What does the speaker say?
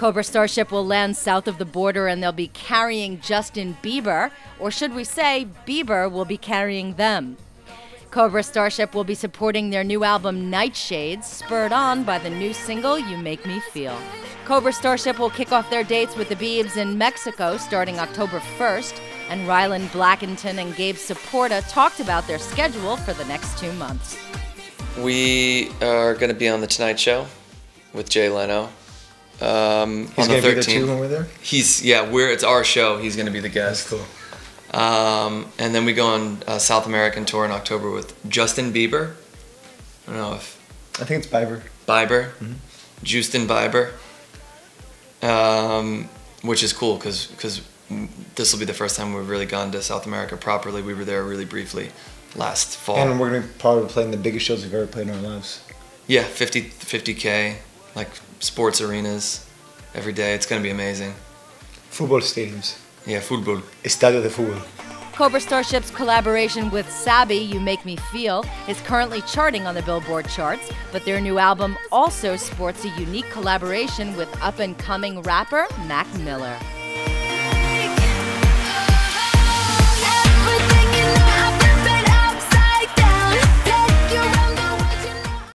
Cobra Starship will land south of the border and they'll be carrying Justin Bieber, or should we say, Bieber will be carrying them. Cobra Starship will be supporting their new album Night Shades, spurred on by the new single You Make Me Feel. Cobra Starship will kick off their dates with the Biebs in Mexico starting October 1st, and Ryland Blackinton and Gabe Saporta talked about their schedule for the next two months. We are going to be on The Tonight Show with Jay Leno. Um, He's on the gonna be there 13th. too when we're there. He's yeah, we're it's our show. He's going to be the guest. That's cool. Um, and then we go on a South American tour in October with Justin Bieber. I don't know if I think it's Bieber. Bieber, Mm-hmm. Justin Bieber, um, which is cool because because this will be the first time we've really gone to South America properly. We were there really briefly last fall. And we're gonna be probably be playing the biggest shows we've ever played in our lives. yeah, 50 50k, like sports arenas every day. It's gonna be amazing. Football stadiums. Yeah, football. Estadio de fútbol. Cobra Starship's collaboration with Sabi, You Make Me Feel, is currently charting on the Billboard charts, but their new album also sports a unique collaboration with up and coming rapper Mac Miller.